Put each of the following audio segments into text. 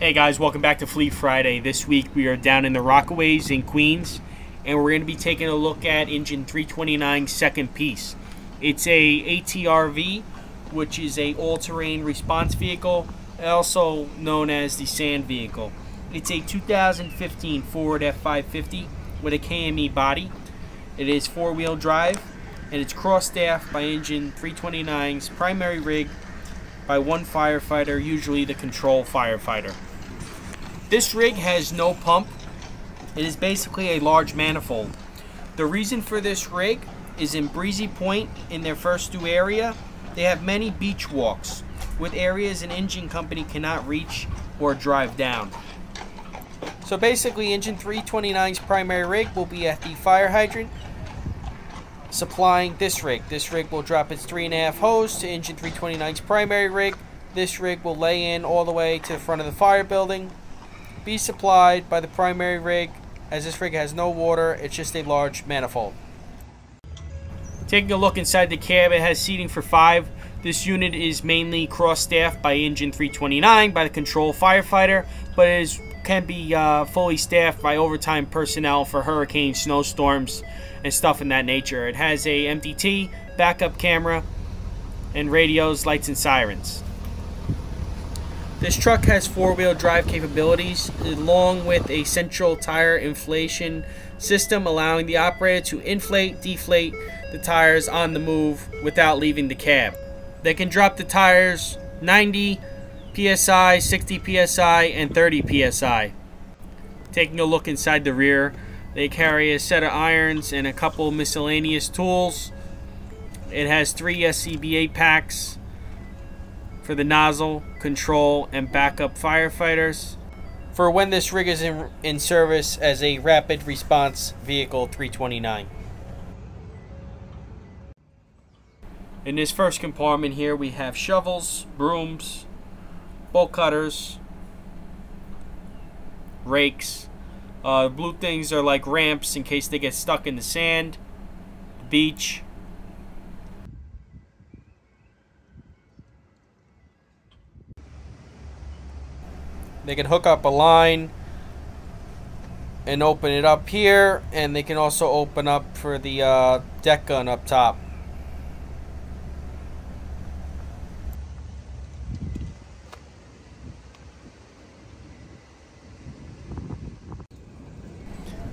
Hey guys, welcome back to Fleet Friday. This week we are down in the Rockaways in Queens, and we're going to be taking a look at engine 329 second piece. It's a ATRV, which is a all-terrain response vehicle, also known as the sand vehicle. It's a 2015 Ford F550 with a KME body. It is four-wheel drive, and it's cross-staffed by engine 329's primary rig by one firefighter, usually the control firefighter. This rig has no pump. It is basically a large manifold. The reason for this rig is in Breezy Point, in their first due area, they have many beach walks with areas an engine company cannot reach or drive down. So basically, engine 329's primary rig will be at the fire hydrant supplying this rig. This rig will drop its 3.5 hose to engine 329's primary rig. This rig will lay in all the way to the front of the fire building be supplied by the primary rig as this rig has no water, it's just a large manifold. Taking a look inside the cab, it has seating for five. This unit is mainly cross-staffed by engine 329 by the control firefighter, but it is, can be uh, fully staffed by overtime personnel for hurricanes, snowstorms, and stuff in that nature. It has a MDT, backup camera, and radios, lights, and sirens. This truck has four-wheel drive capabilities along with a central tire inflation system allowing the operator to inflate, deflate the tires on the move without leaving the cab. They can drop the tires 90 psi, 60 psi, and 30 psi. Taking a look inside the rear, they carry a set of irons and a couple miscellaneous tools. It has three SCBA packs for the nozzle, control, and backup firefighters for when this rig is in, in service as a rapid response vehicle 329. In this first compartment here we have shovels, brooms, bolt cutters, rakes. Uh, blue things are like ramps in case they get stuck in the sand, beach, They can hook up a line and open it up here and they can also open up for the uh, deck gun up top.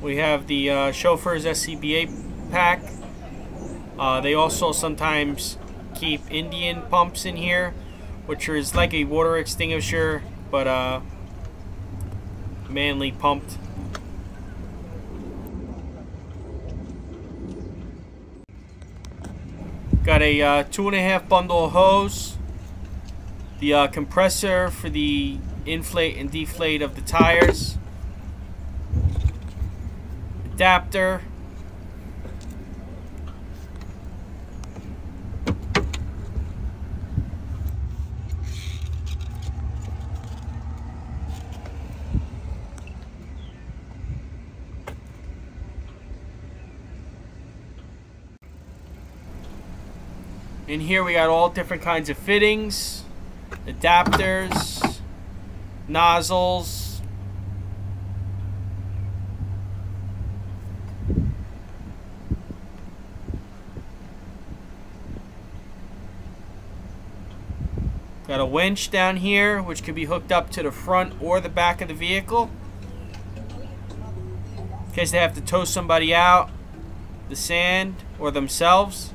We have the uh, chauffeur's SCBA pack. Uh, they also sometimes keep Indian pumps in here, which is like a water extinguisher but uh, Manly pumped. Got a uh, two and a half bundle hose. The uh, compressor for the inflate and deflate of the tires. Adapter. In here we got all different kinds of fittings, adapters, nozzles, Got a winch down here, which can be hooked up to the front or the back of the vehicle. In case they have to tow somebody out, the sand, or themselves.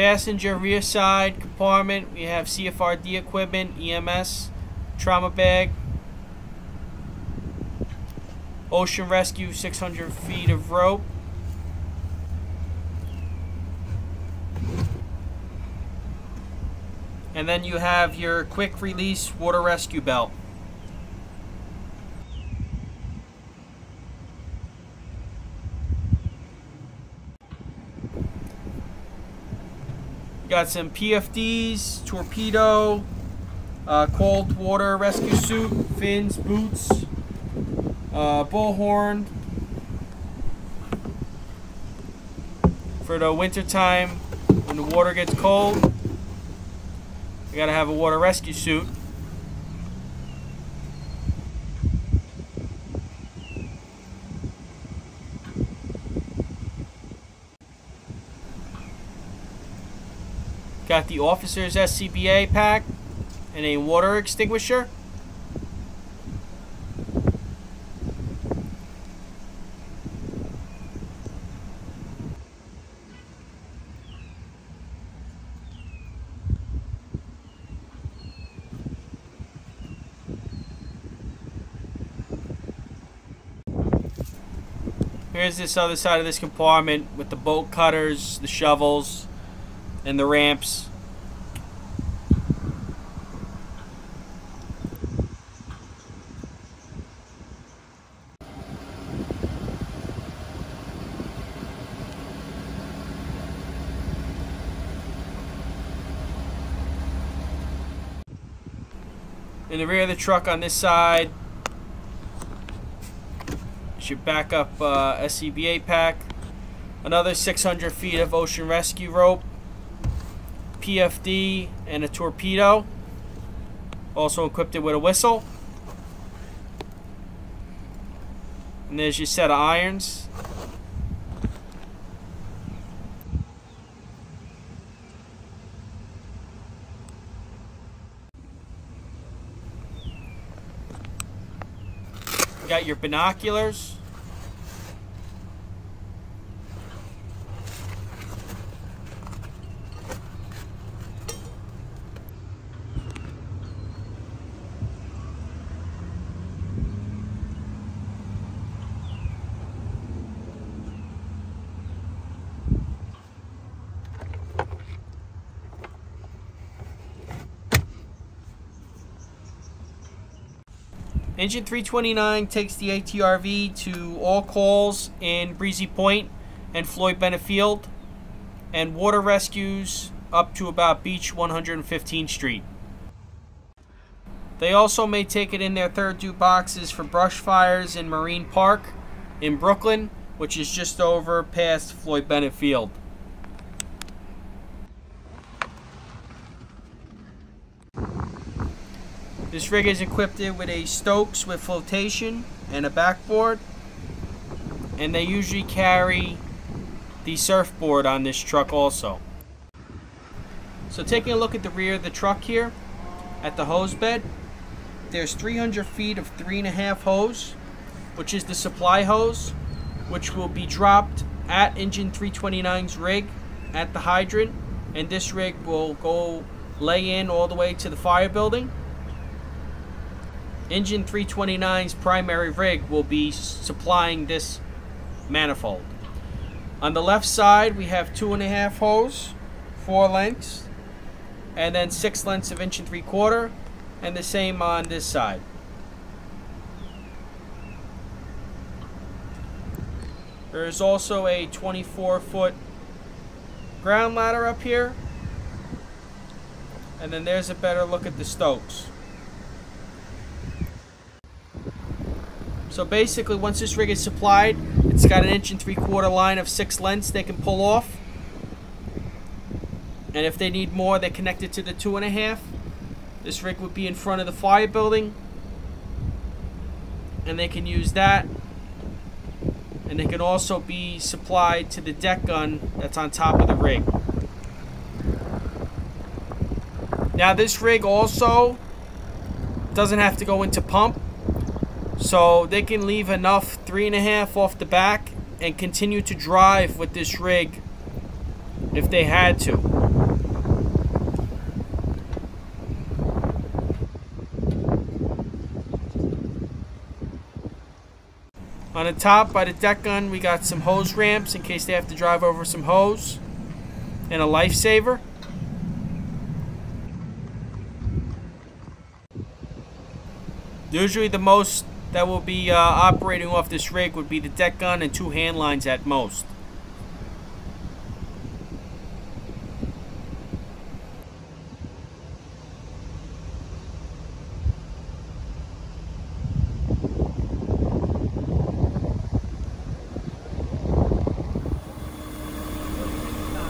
Passenger rear side compartment, we have CFRD equipment, EMS, trauma bag, ocean rescue 600 feet of rope, and then you have your quick release water rescue belt. Got some PFDs, torpedo, uh, cold water rescue suit, fins, boots, uh, bullhorn. For the winter time, when the water gets cold, you gotta have a water rescue suit. Got the officer's SCBA pack and a water extinguisher. Here's this other side of this compartment with the bolt cutters, the shovels, and the ramps. In the rear of the truck on this side, your backup uh, SCBA pack, another 600 feet of ocean rescue rope, PFD, and a torpedo. Also equipped it with a whistle. And there's your set of irons. Got your binoculars. Engine 329 takes the ATRV to all calls in Breezy Point and Floyd Bennett Field, and water rescues up to about Beach 115th Street. They also may take it in their third due boxes for brush fires in Marine Park in Brooklyn, which is just over past Floyd Bennett Field. This rig is equipped with a Stokes with flotation and a backboard. And they usually carry the surfboard on this truck also. So taking a look at the rear of the truck here, at the hose bed, there's 300 feet of three and a half hose, which is the supply hose, which will be dropped at engine 329's rig at the hydrant. And this rig will go lay in all the way to the fire building. Engine 329's primary rig will be supplying this manifold. On the left side, we have two and a half hose, four lengths, and then six lengths of inch and three quarter, and the same on this side. There is also a 24 foot ground ladder up here. And then there's a better look at the Stokes. So basically, once this rig is supplied, it's got an inch and three quarter line of six lengths they can pull off. And if they need more, they connect it to the two and a half. This rig would be in front of the fire building. And they can use that. And they can also be supplied to the deck gun that's on top of the rig. Now this rig also doesn't have to go into pump. So they can leave enough three and a half off the back and continue to drive with this rig if they had to. On the top by the deck gun, we got some hose ramps in case they have to drive over some hose and a lifesaver. Usually the most that will be uh, operating off this rig would be the deck gun and two hand lines at most.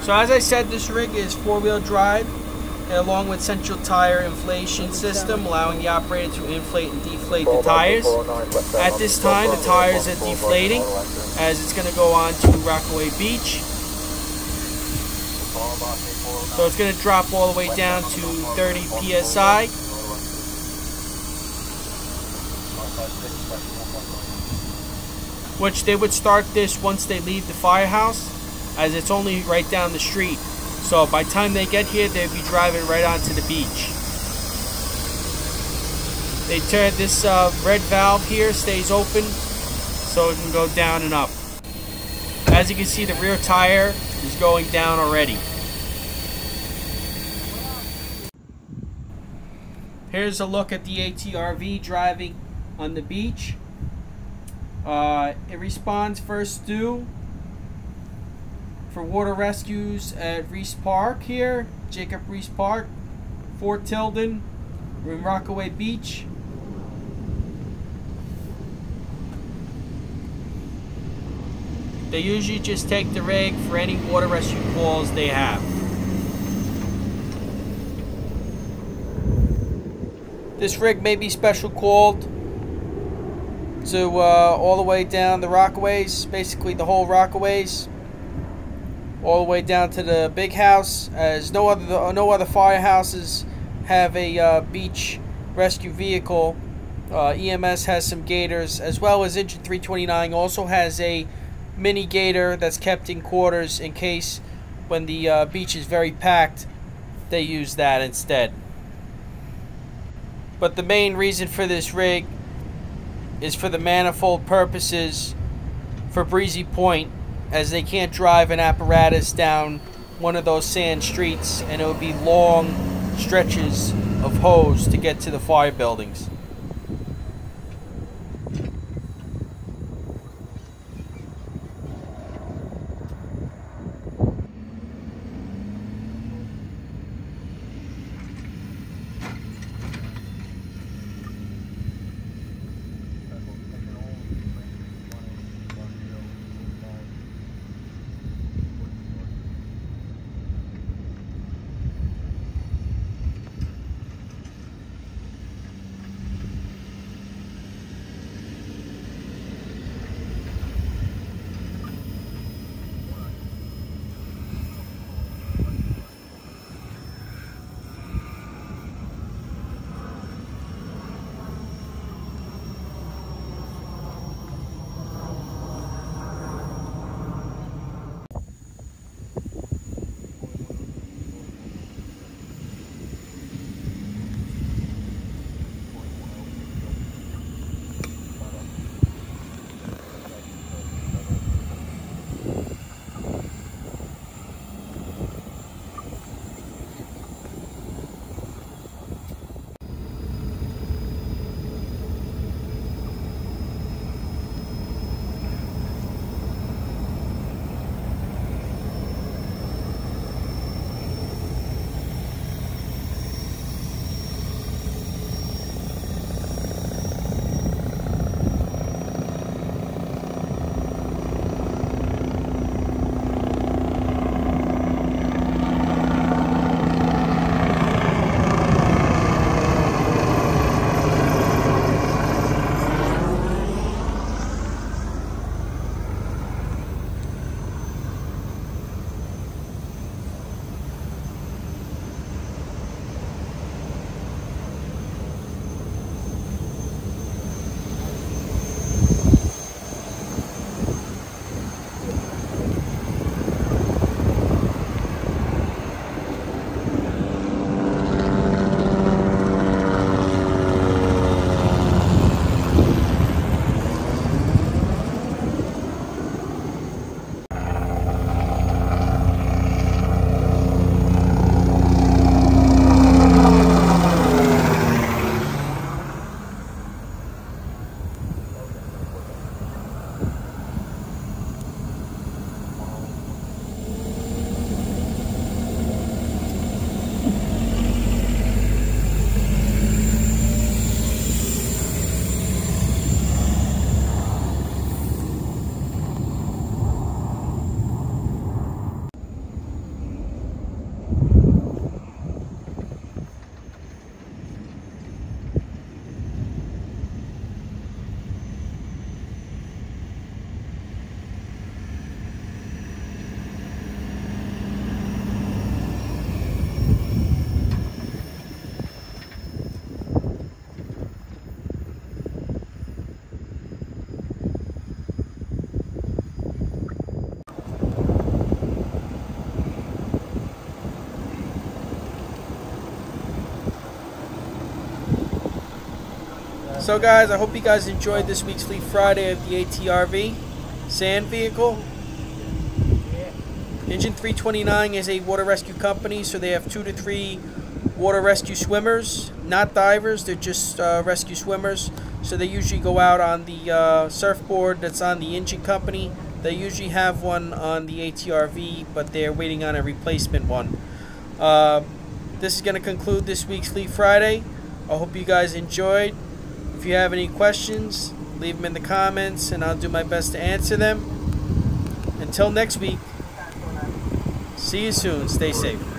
So So as I said, this rig is four-wheel drive along with central tire inflation system, allowing the operator to inflate and deflate the tires. At this time, the tires are deflating as it's going to go on to Rockaway Beach. So it's going to drop all the way down to 30 psi. Which they would start this once they leave the firehouse, as it's only right down the street. So by the time they get here, they'll be driving right onto the beach. They turn this uh, red valve here stays open so it can go down and up. As you can see, the rear tire is going down already. Here's a look at the ATRV driving on the beach. Uh, it responds first due for water rescues at Riis Park here, Jacob Riis Park, Fort Tilden, we're in Rockaway Beach. They usually just take the rig for any water rescue calls they have. This rig may be special called to uh, all the way down the Rockaways, basically the whole Rockaways all the way down to the big house as no other no other firehouses have a uh, beach rescue vehicle. Uh, EMS has some gators as well as engine 329 also has a mini gator that's kept in quarters in case when the uh, beach is very packed they use that instead. But the main reason for this rig is for the manifold purposes for Breezy Point as they can't drive an apparatus down one of those sand streets and it would be long stretches of hose to get to the fire buildings. So guys, I hope you guys enjoyed this week's Fleet Friday of the ATRV sand vehicle. Engine 329 is a water rescue company, so they have two to three water rescue swimmers, not divers, they're just uh, rescue swimmers. So they usually go out on the uh, surfboard that's on the engine company. They usually have one on the ATRV, but they're waiting on a replacement one. Uh, this is going to conclude this week's Fleet Friday. I hope you guys enjoyed. If you have any questions, leave them in the comments and I'll do my best to answer them. Until next week, see you soon. Stay safe.